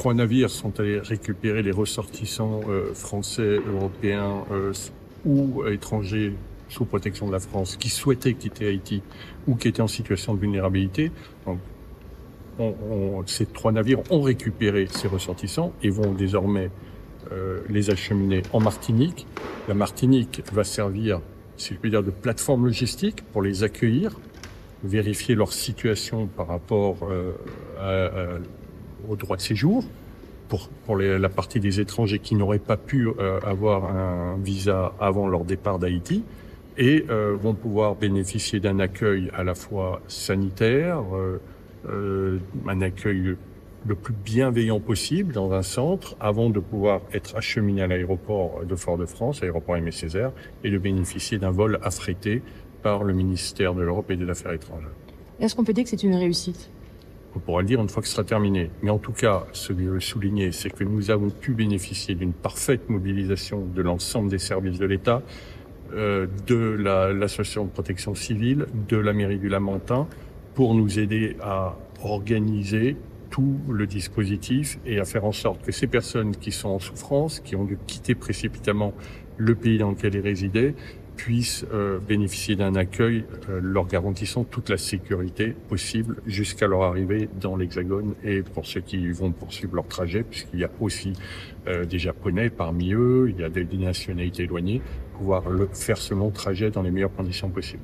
trois navires sont allés récupérer les ressortissants euh, français, européens euh, ou étrangers sous protection de la France qui souhaitaient quitter Haïti ou qui étaient en situation de vulnérabilité. Donc, on, on, ces trois navires ont récupéré ces ressortissants et vont désormais euh, les acheminer en Martinique. La Martinique va servir, si je puis dire, de plateforme logistique pour les accueillir, vérifier leur situation par rapport euh, à, à, au droit de séjour, pour, pour les, la partie des étrangers qui n'auraient pas pu euh, avoir un visa avant leur départ d'Haïti et euh, vont pouvoir bénéficier d'un accueil à la fois sanitaire, euh, euh, un accueil le plus bienveillant possible dans un centre avant de pouvoir être acheminé à l'aéroport de Fort-de-France, aéroport Aimé Césaire, et de bénéficier d'un vol affrété par le ministère de l'Europe et des Affaires étrangères. Est-ce qu'on peut dire que c'est une réussite? On pourra le dire une fois que ce sera terminé. Mais en tout cas, ce que je veux souligner, c'est que nous avons pu bénéficier d'une parfaite mobilisation de l'ensemble des services de l'État, euh, de l'association la, de protection civile, de la mairie du Lamentin, pour nous aider à organiser tout le dispositif et à faire en sorte que ces personnes qui sont en souffrance, qui ont dû quitter précipitamment le pays dans lequel ils résidaient, puissent euh, bénéficier d'un accueil euh, leur garantissant toute la sécurité possible jusqu'à leur arrivée dans l'Hexagone et pour ceux qui vont poursuivre leur trajet, puisqu'il y a aussi euh, des Japonais parmi eux, il y a des, nationalités éloignées, pouvoir faire ce long trajet dans les meilleures conditions possibles.